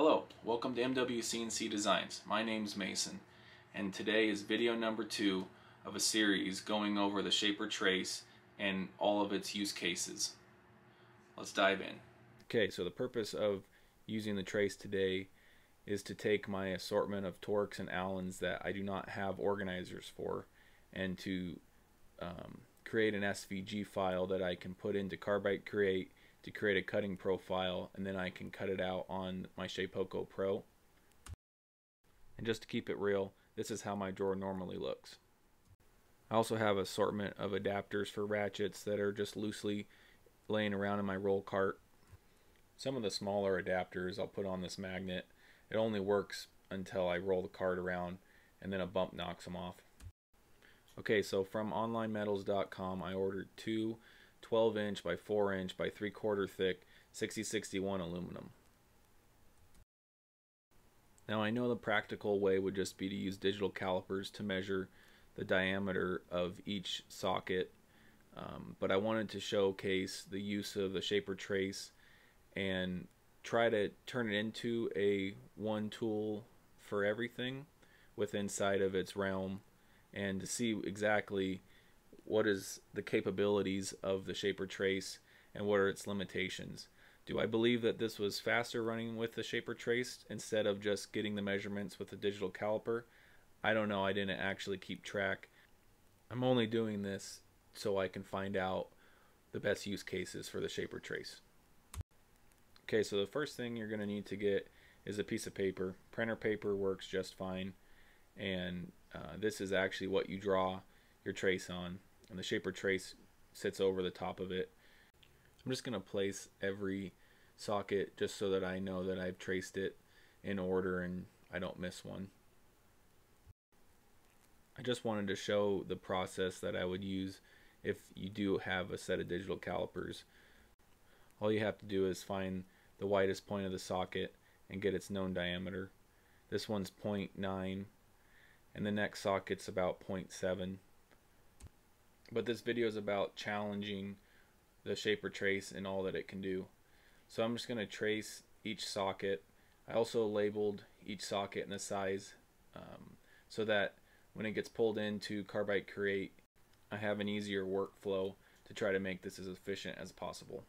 Hello, welcome to MWCNC Designs. My name's Mason, and today is video number two of a series going over the Shaper Trace and all of its use cases. Let's dive in. Okay, so the purpose of using the trace today is to take my assortment of Torx and Allens that I do not have organizers for and to um, create an SVG file that I can put into Carbide Create to create a cutting profile and then I can cut it out on my Shapeoko Pro. And just to keep it real, this is how my drawer normally looks. I also have assortment of adapters for ratchets that are just loosely laying around in my roll cart. Some of the smaller adapters I'll put on this magnet. It only works until I roll the cart around and then a bump knocks them off. Okay, so from onlinemetals.com I ordered two 12 inch by 4 inch by 3 quarter thick 6061 aluminum. Now I know the practical way would just be to use digital calipers to measure the diameter of each socket um, but I wanted to showcase the use of the shaper trace and try to turn it into a one tool for everything with inside of its realm and to see exactly what is the capabilities of the shaper trace and what are its limitations. Do I believe that this was faster running with the shaper trace instead of just getting the measurements with the digital caliper? I don't know, I didn't actually keep track. I'm only doing this so I can find out the best use cases for the shaper trace. Okay, so the first thing you're going to need to get is a piece of paper. Printer paper works just fine and uh, this is actually what you draw your trace on and the shaper trace sits over the top of it. I'm just going to place every socket just so that I know that I've traced it in order and I don't miss one. I just wanted to show the process that I would use if you do have a set of digital calipers. All you have to do is find the widest point of the socket and get its known diameter. This one's 0.9 and the next socket's about 0.7 but this video is about challenging the shaper trace and all that it can do so I'm just going to trace each socket I also labeled each socket and the size um, so that when it gets pulled into Carbide Create I have an easier workflow to try to make this as efficient as possible.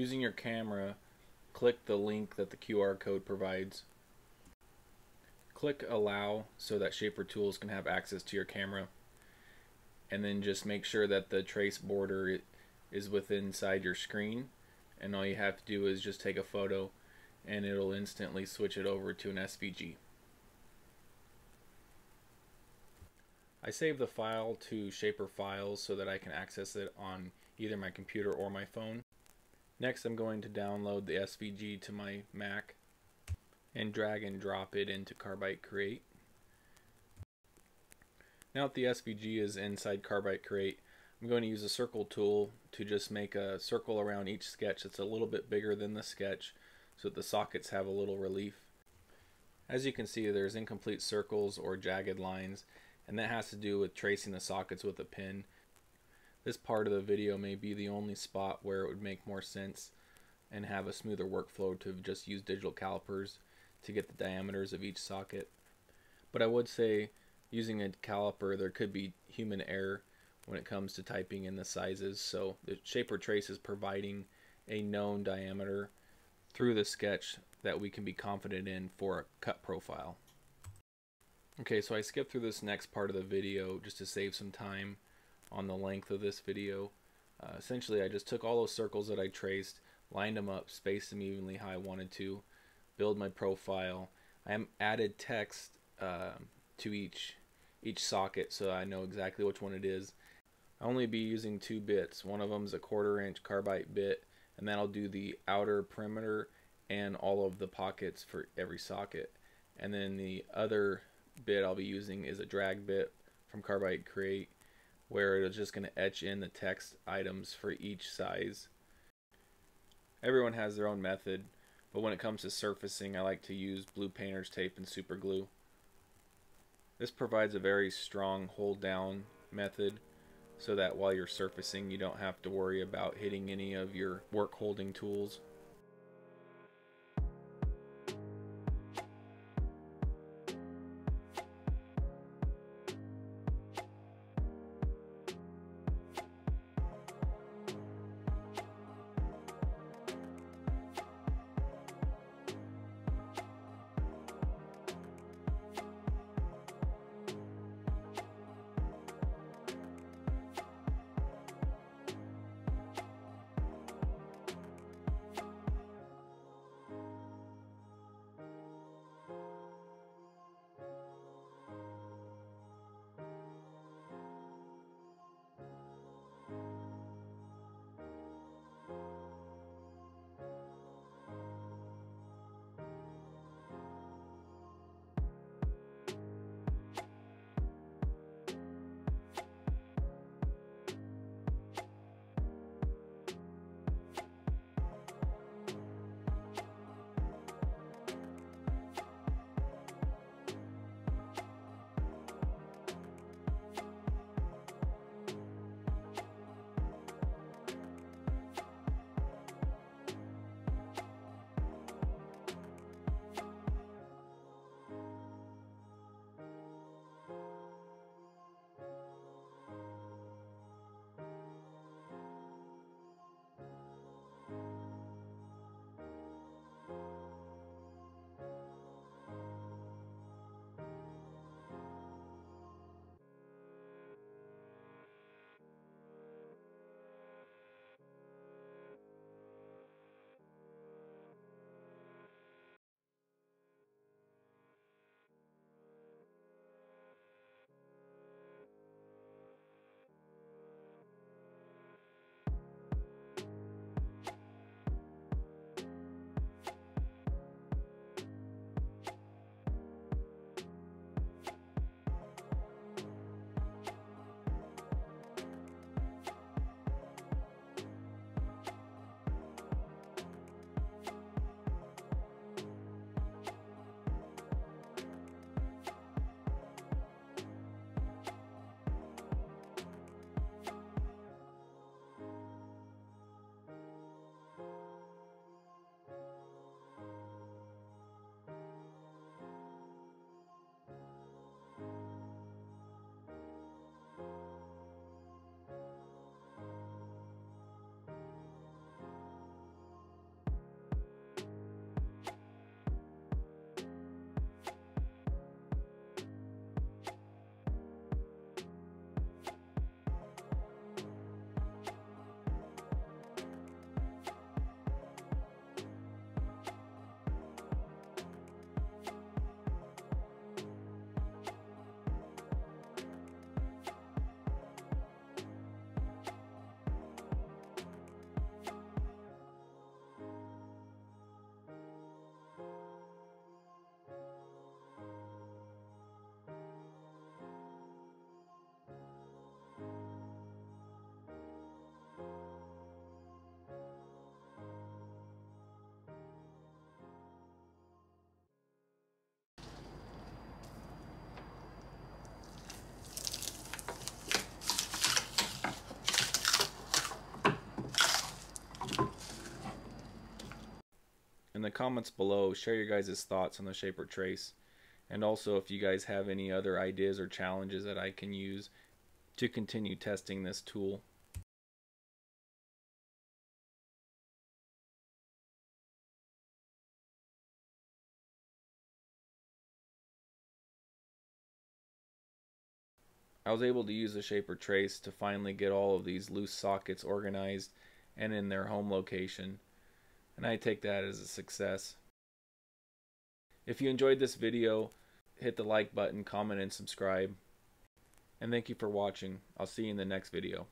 Using your camera, click the link that the QR code provides. Click allow so that Shaper Tools can have access to your camera. And then just make sure that the trace border is within inside your screen. And all you have to do is just take a photo and it'll instantly switch it over to an SVG. I save the file to Shaper Files so that I can access it on either my computer or my phone. Next I'm going to download the SVG to my Mac and drag and drop it into Carbide Create. Now that the SVG is inside Carbide Create, I'm going to use a circle tool to just make a circle around each sketch that's a little bit bigger than the sketch so that the sockets have a little relief. As you can see there's incomplete circles or jagged lines and that has to do with tracing the sockets with a pin this part of the video may be the only spot where it would make more sense and have a smoother workflow to just use digital calipers to get the diameters of each socket. But I would say using a caliper there could be human error when it comes to typing in the sizes so the shaper trace is providing a known diameter through the sketch that we can be confident in for a cut profile. Okay, so I skipped through this next part of the video just to save some time on the length of this video. Uh, essentially, I just took all those circles that I traced, lined them up, spaced them evenly how I wanted to, build my profile. I am added text uh, to each each socket so I know exactly which one it is. I'll only be using two bits. One of them is a quarter inch carbide bit and that'll do the outer perimeter and all of the pockets for every socket. And then the other bit I'll be using is a drag bit from Carbide Create where it's just going to etch in the text items for each size. Everyone has their own method, but when it comes to surfacing, I like to use blue painter's tape and super glue. This provides a very strong hold down method so that while you're surfacing you don't have to worry about hitting any of your work holding tools. In the comments below, share your guys' thoughts on the Shaper Trace. And also if you guys have any other ideas or challenges that I can use to continue testing this tool. I was able to use the Shaper Trace to finally get all of these loose sockets organized and in their home location and I take that as a success. If you enjoyed this video, hit the like button, comment, and subscribe. And thank you for watching. I'll see you in the next video.